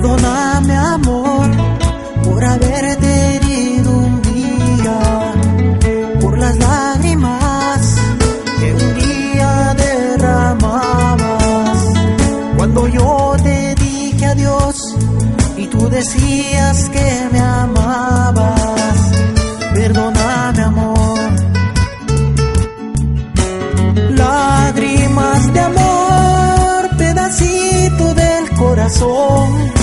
Perdóname amor por haberte herido un día, por las lágrimas que un día derramabas. Cuando yo te dije adiós y tú decías que me amabas, perdóname amor. Lágrimas de amor, pedacito del corazón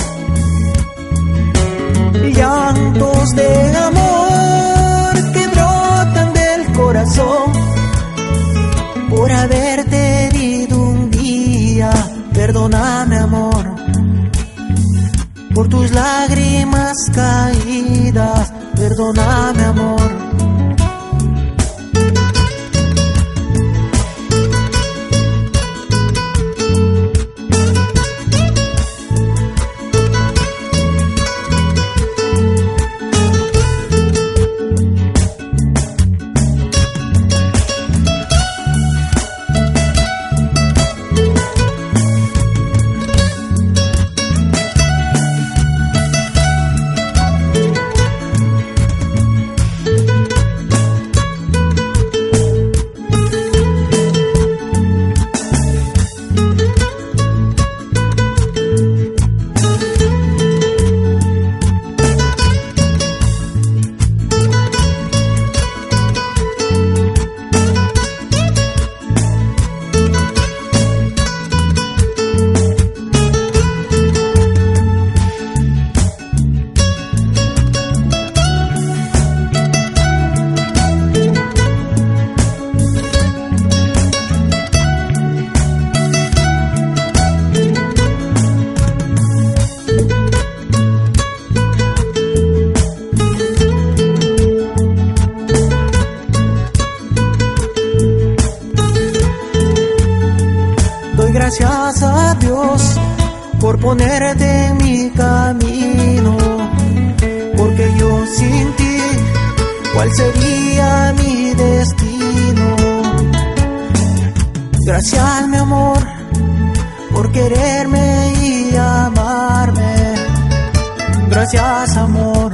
lágrimas caídas. Perdóname, amor. Gracias a Dios por ponerte en mi camino, porque yo sin ti, ¿cuál sería mi destino? Gracias mi amor por quererme y amarme, gracias amor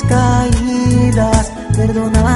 caídas, perdonar.